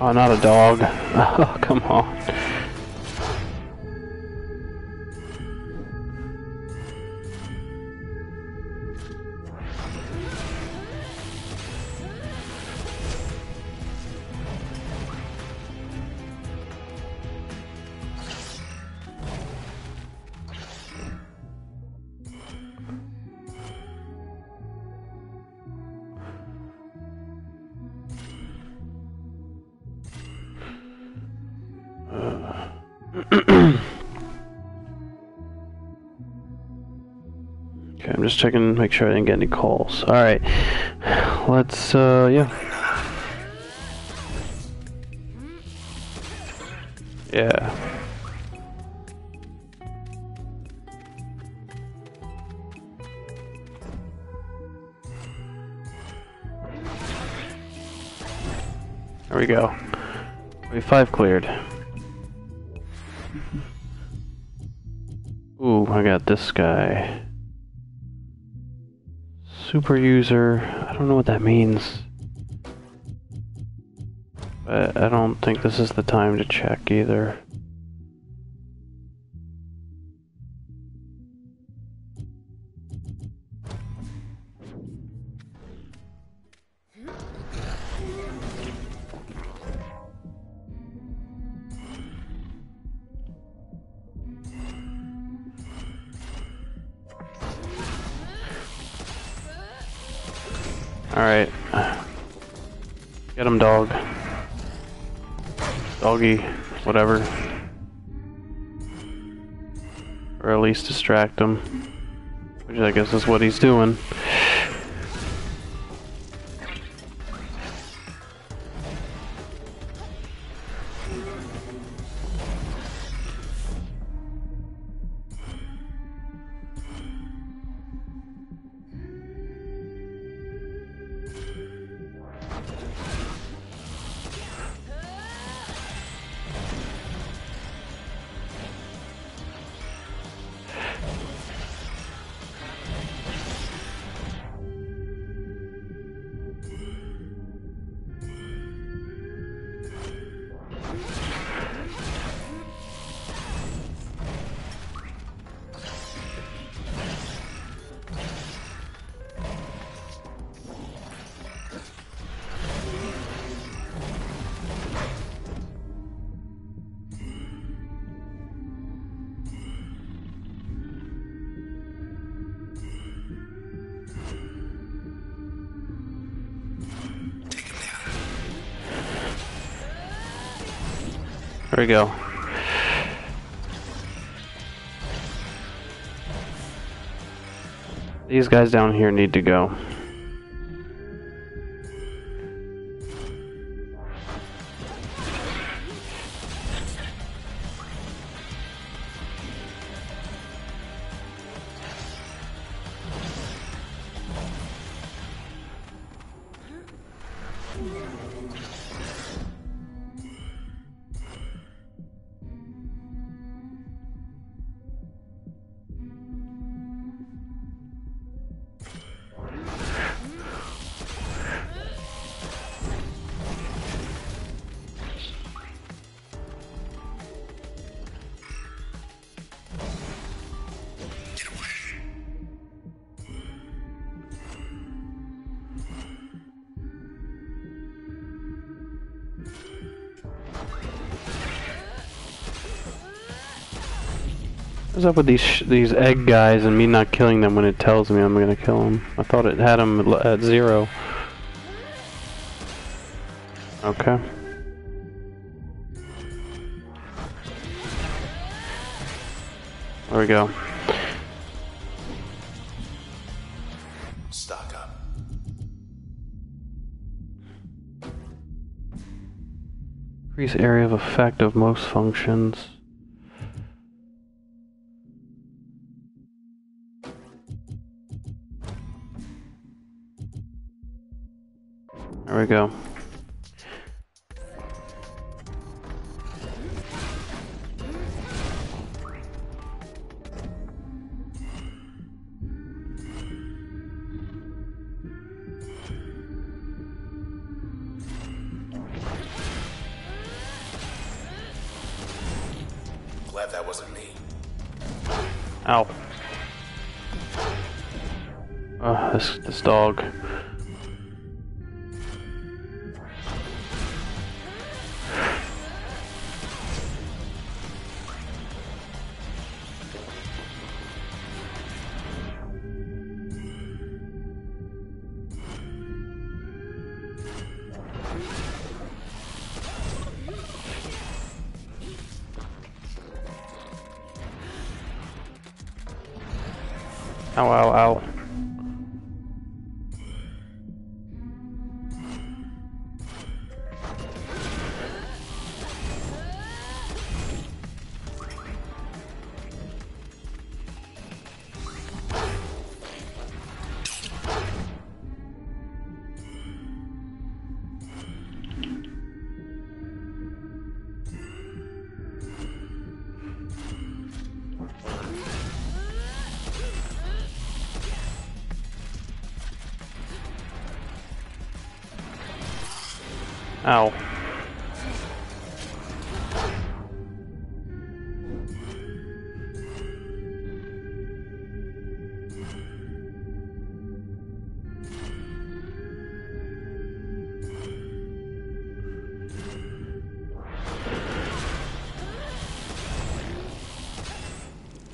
Oh, not a dog. Oh, come on. Okay, I'm just checking, to make sure I didn't get any calls. All right, let's. uh Yeah. Yeah. There we go. We five cleared. Ooh, I got this guy. Super user. I don't know what that means. But I don't think this is the time to check either. Alright. Get him, dog. Doggy, whatever. Or at least distract him. Which I guess is what he's doing. We go. These guys down here need to go. What's up with these these egg mm. guys and me not killing them when it tells me I'm gonna kill them? I thought it had them at zero. Okay. There we go. Stock up. Increase area of effect of most functions. There we go. Glad that wasn't me. Ow. Oh, this, this dog. Ow, ow, ow. Ow.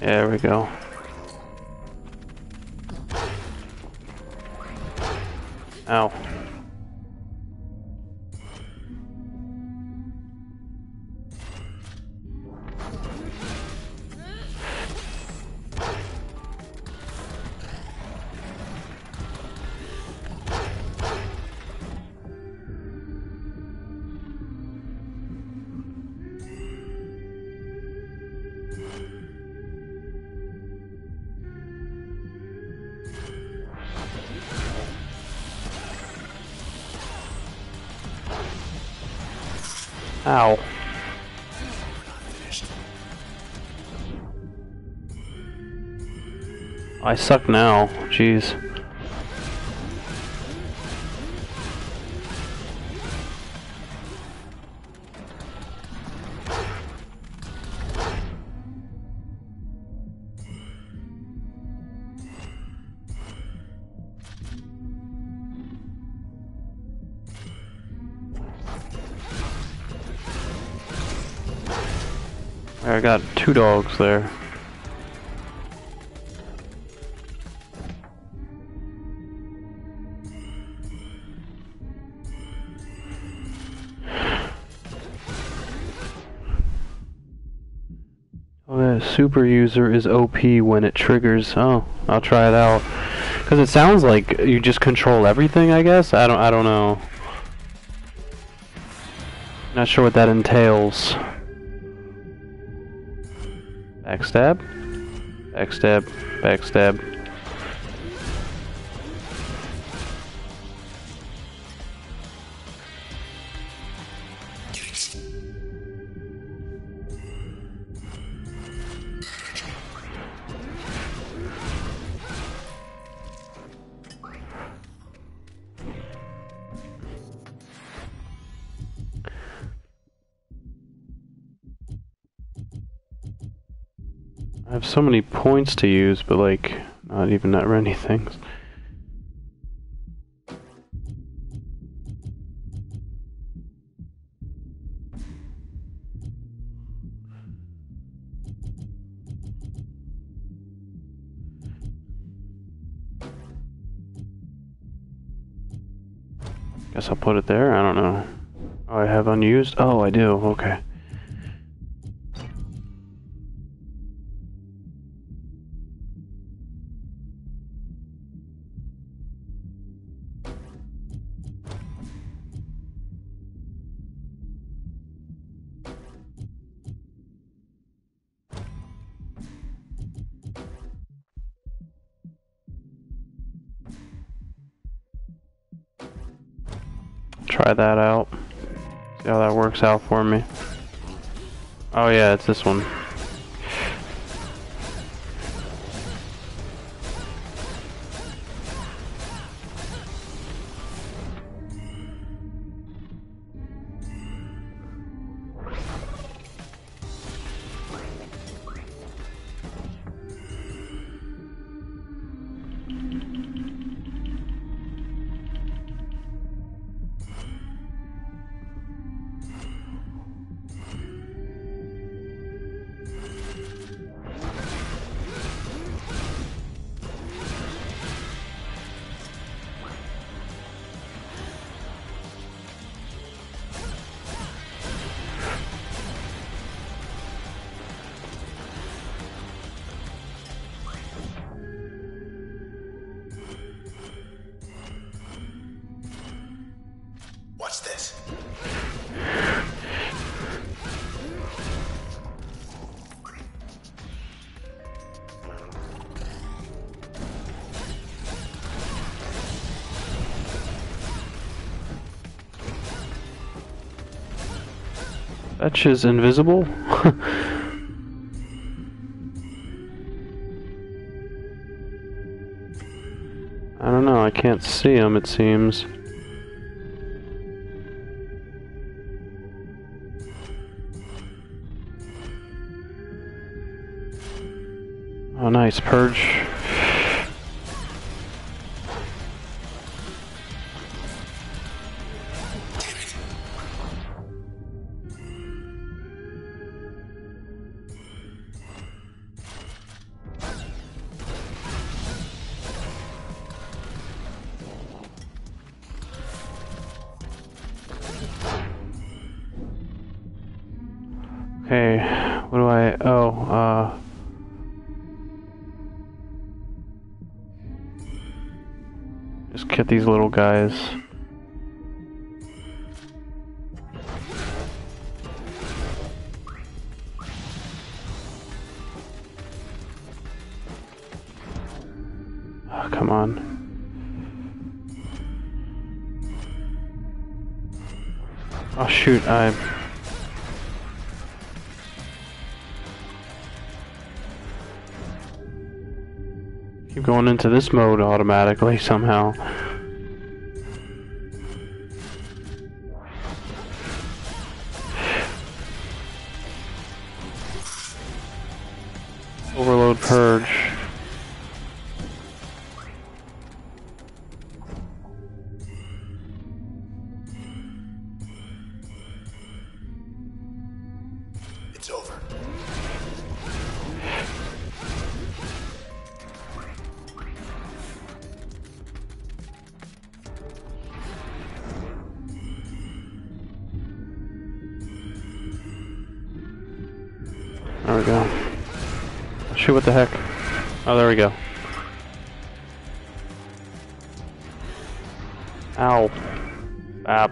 There we go. Ow. Ow. I suck now. Jeez. I got two dogs there. Oh, super user is OP when it triggers. Oh, I'll try it out. Cause it sounds like you just control everything. I guess I don't. I don't know. Not sure what that entails. Backstab. Backstab. Backstab. I have so many points to use, but like, not even that many things. Guess I'll put it there, I don't know. Oh, I have unused? Oh, I do, okay. Try that out. See how that works out for me. Oh yeah, it's this one. What's this? That shit's invisible? I don't know, I can't see him, it seems. Oh, nice. Purge. Okay, Get these little guys. Oh, come on. Oh shoot, I... Keep going into this mode automatically somehow. Overload purge. It's over. There we go. Shoot, what the heck? Oh, there we go. Ow. App.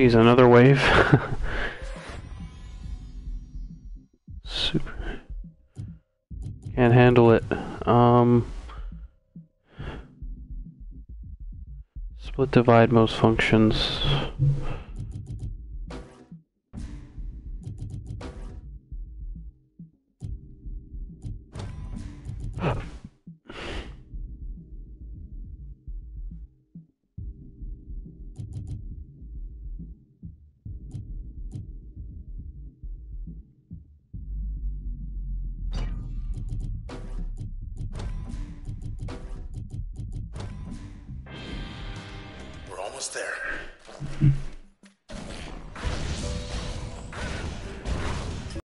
Another wave. Super. Can't handle it. Um. Split divide most functions.